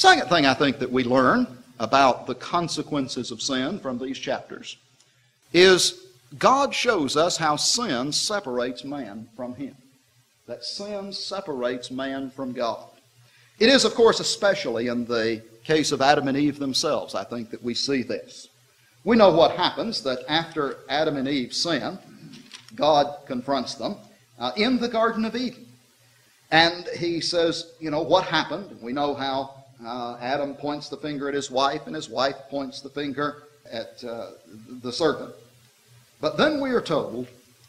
Second thing I think that we learn about the consequences of sin from these chapters is God shows us how sin separates man from Him. That sin separates man from God. It is, of course, especially in the case of Adam and Eve themselves, I think, that we see this. We know what happens that after Adam and Eve sin, God confronts them uh, in the Garden of Eden. And he says, you know, what happened? We know how uh, Adam points the finger at his wife, and his wife points the finger at uh, the serpent. But then we are told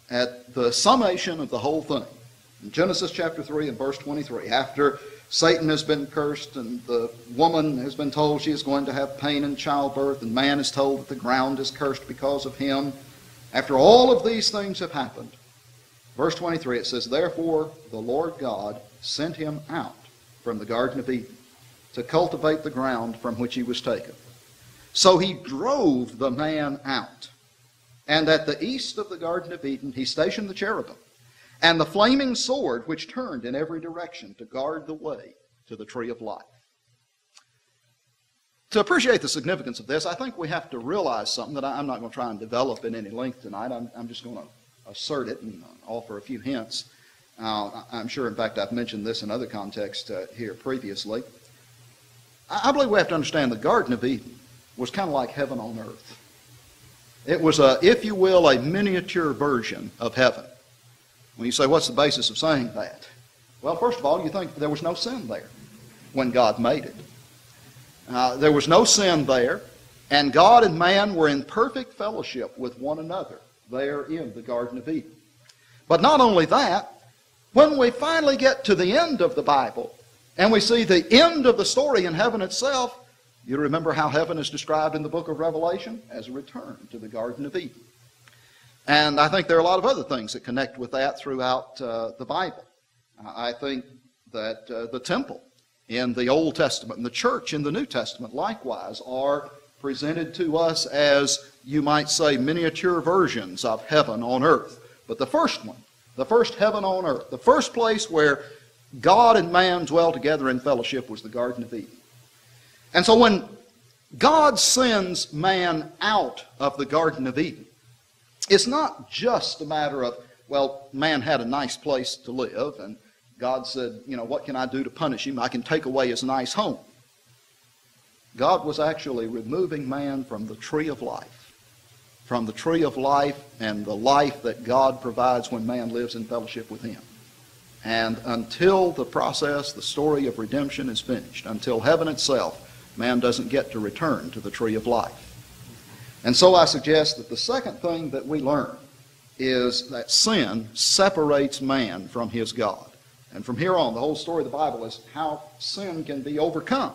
at the summation of the whole thing, in Genesis chapter 3 and verse 23, after Satan has been cursed and the woman has been told she is going to have pain in childbirth, and man is told that the ground is cursed because of him, after all of these things have happened, verse 23 it says, Therefore the Lord God sent him out from the Garden of Eden to cultivate the ground from which he was taken. So he drove the man out and at the east of the Garden of Eden, he stationed the cherubim and the flaming sword which turned in every direction to guard the way to the tree of life. To appreciate the significance of this, I think we have to realize something that I'm not going to try and develop in any length tonight. I'm, I'm just going to assert it and offer a few hints. Uh, I'm sure, in fact, I've mentioned this in other contexts uh, here previously. I, believe we have to understand the Garden of Eden was kind of like heaven on earth. It was, a, if you will, a miniature version of heaven. When you say, what's the basis of saying that? Well, first of all, you think there was no sin there when God made it. Uh, there was no sin there, and God and man were in perfect fellowship with one another there in the Garden of Eden. But not only that, when we finally get to the end of the Bible and we see the end of the story in heaven itself, you remember how heaven is described in the book of Revelation? As a return to the Garden of Eden. And I think there are a lot of other things that connect with that throughout uh, the Bible. I think that uh, the temple in the Old Testament and the church in the New Testament likewise are presented to us as, you might say, miniature versions of heaven on earth. But the first one, the first heaven on earth, the first place where God and man dwell together in fellowship was the Garden of Eden. And so when God sends man out of the Garden of Eden, it's not just a matter of, well, man had a nice place to live, and God said, you know, what can I do to punish him? I can take away his nice home. God was actually removing man from the tree of life, from the tree of life and the life that God provides when man lives in fellowship with him. And until the process, the story of redemption is finished, until heaven itself man doesn't get to return to the tree of life. And so I suggest that the second thing that we learn is that sin separates man from his God. And from here on, the whole story of the Bible is how sin can be overcome.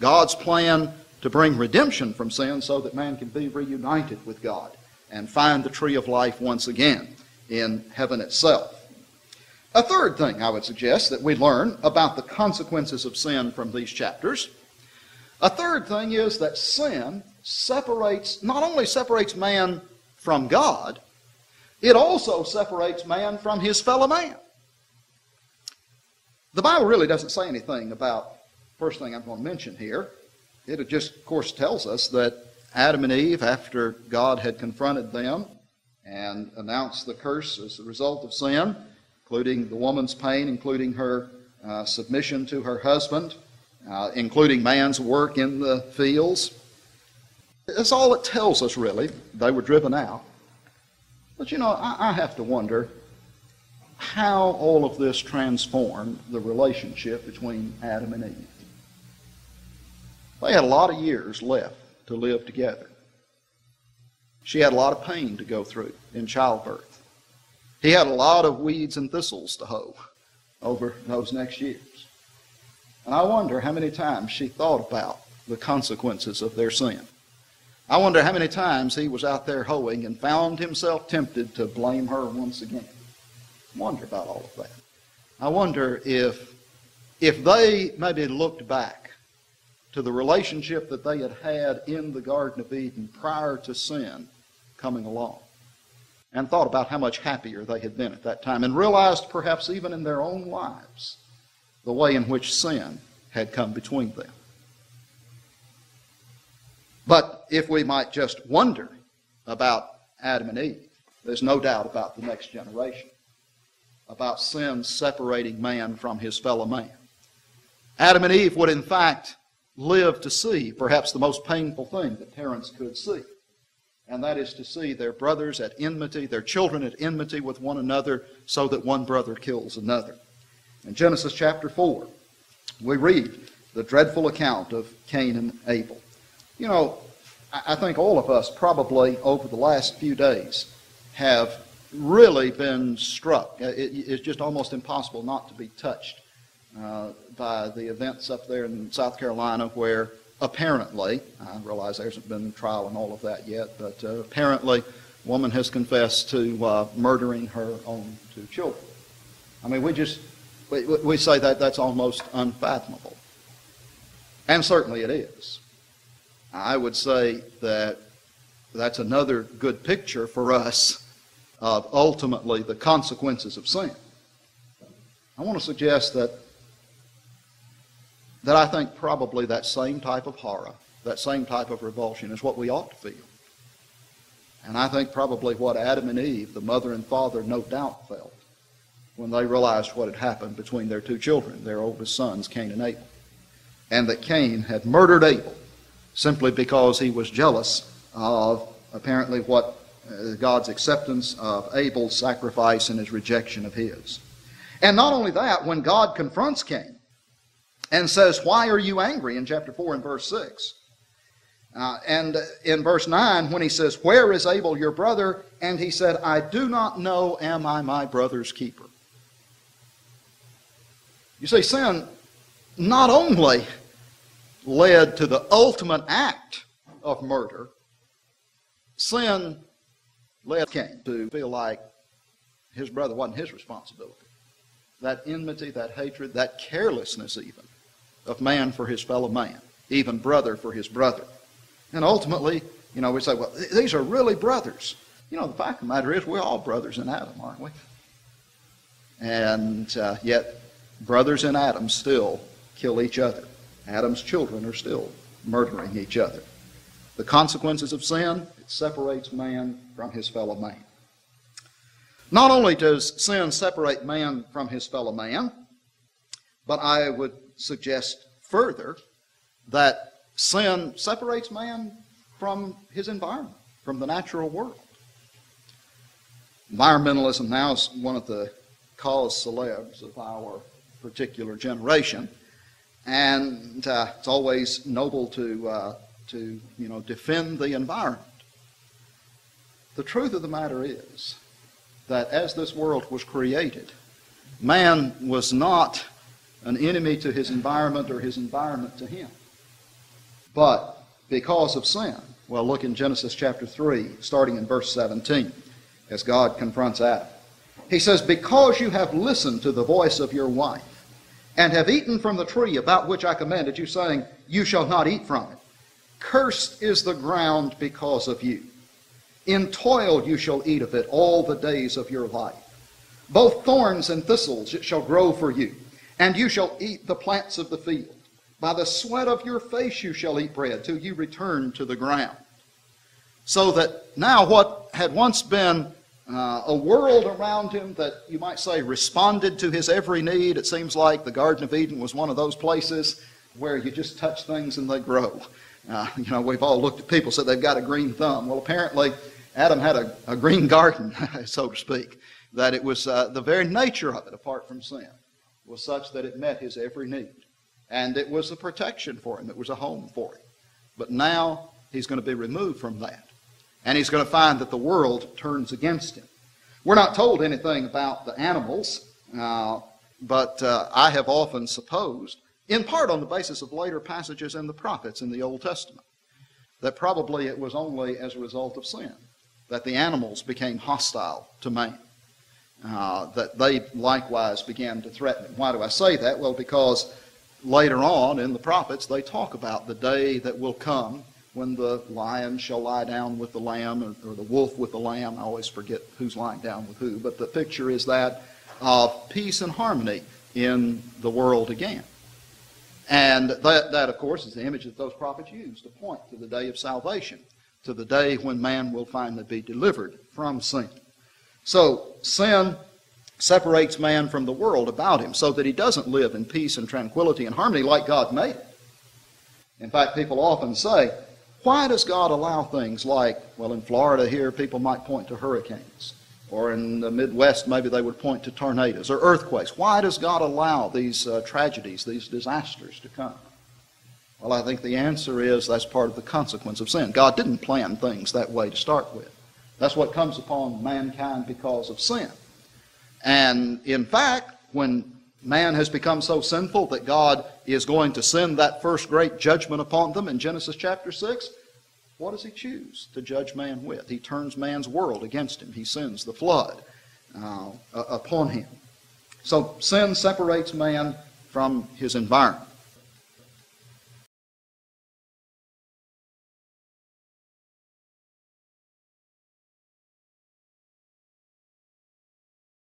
God's plan to bring redemption from sin so that man can be reunited with God and find the tree of life once again in heaven itself. A third thing I would suggest that we learn about the consequences of sin from these chapters a third thing is that sin separates, not only separates man from God, it also separates man from his fellow man. The Bible really doesn't say anything about first thing I'm going to mention here. It just, of course, tells us that Adam and Eve, after God had confronted them and announced the curse as a result of sin, including the woman's pain, including her uh, submission to her husband, uh, including man's work in the fields. That's all it tells us, really. They were driven out. But you know, I, I have to wonder how all of this transformed the relationship between Adam and Eve. They had a lot of years left to live together. She had a lot of pain to go through in childbirth. He had a lot of weeds and thistles to hoe over those next years. And I wonder how many times she thought about the consequences of their sin. I wonder how many times he was out there hoeing and found himself tempted to blame her once again. Wonder about all of that. I wonder if, if they maybe looked back to the relationship that they had had in the Garden of Eden prior to sin coming along and thought about how much happier they had been at that time and realized perhaps even in their own lives the way in which sin had come between them. But if we might just wonder about Adam and Eve, there's no doubt about the next generation, about sin separating man from his fellow man. Adam and Eve would, in fact, live to see perhaps the most painful thing that parents could see. And that is to see their brothers at enmity, their children at enmity with one another, so that one brother kills another. In Genesis chapter 4, we read the dreadful account of Cain and Abel. You know, I think all of us probably over the last few days have really been struck. it's just almost impossible not to be touched uh, by the events up there in South Carolina where apparently, I realize there hasn't been trial and all of that yet, but uh, apparently woman has confessed to uh, murdering her own two children. I mean, we just, we, we say that that's almost unfathomable. And certainly it is. I would say that that's another good picture for us of ultimately the consequences of sin. I want to suggest that that I think probably that same type of horror, that same type of revulsion is what we ought to feel. And I think probably what Adam and Eve, the mother and father, no doubt felt when they realized what had happened between their two children, their oldest sons, Cain and Abel. And that Cain had murdered Abel simply because he was jealous of apparently what uh, God's acceptance of Abel's sacrifice and his rejection of his. And not only that, when God confronts Cain and says, Why are you angry? in chapter 4 and verse 6. Uh, and in verse 9, when he says, Where is Abel your brother? And he said, I do not know, am I my brother's keeper? You see, sin not only led to the ultimate act of murder, sin led Cain to feel like his brother wasn't his responsibility. That enmity, that hatred, that carelessness, even, of man for his fellow man, even brother for his brother. And ultimately, you know, we say, well, these are really brothers. You know, the fact of the matter is, we're all brothers in Adam, aren't we? And uh, yet, brothers in Adam still kill each other. Adam's children are still murdering each other. The consequences of sin, it separates man from his fellow man. Not only does sin separate man from his fellow man, but I would suggest further that sin separates man from his environment, from the natural world. Environmentalism now is one of the cause celebs of our particular generation. And uh, it's always noble to, uh, to you know, defend the environment. The truth of the matter is that as this world was created, man was not an enemy to his environment or his environment to him. But because of sin, well, look in Genesis chapter 3, starting in verse 17, as God confronts Adam. He says, Because you have listened to the voice of your wife, and have eaten from the tree about which I commanded you, saying, You shall not eat from it. Cursed is the ground because of you. In toil you shall eat of it all the days of your life. Both thorns and thistles it shall grow for you, and you shall eat the plants of the field. By the sweat of your face you shall eat bread till you return to the ground. So that now what had once been uh, a world around him that you might say responded to his every need. It seems like the Garden of Eden was one of those places where you just touch things and they grow. Uh, you know, we've all looked at people said they've got a green thumb. Well, apparently Adam had a, a green garden, so to speak. That it was uh, the very nature of it, apart from sin, was such that it met his every need, and it was a protection for him. It was a home for him. But now he's going to be removed from that. And he's going to find that the world turns against him. We're not told anything about the animals, uh, but uh, I have often supposed, in part on the basis of later passages in the prophets in the Old Testament, that probably it was only as a result of sin that the animals became hostile to man. Uh, that they likewise began to threaten him. Why do I say that? Well, because later on in the prophets they talk about the day that will come when the lion shall lie down with the lamb or, the wolf with the lamb. I always forget who's lying down with who, but the picture is that of peace and harmony in the world again. And that, that, of course, is the image that those prophets used to point to the day of salvation, to the day when man will finally be delivered from sin. So, sin separates man from the world about him so that he doesn't live in peace and tranquility and harmony like God made. In fact, people often say, why does God allow things like, well, in Florida here, people might point to hurricanes, or in the Midwest, maybe they would point to tornadoes or earthquakes. Why does God allow these uh, tragedies, these disasters to come? Well, I think the answer is that's part of the consequence of sin. God didn't plan things that way to start with. That's what comes upon mankind because of sin. And in fact, when man has become so sinful that God is going to send that first great judgment upon them in Genesis chapter 6, what does he choose to judge man with? He turns man's world against him. He sends the flood uh, upon him. So sin separates man from his environment.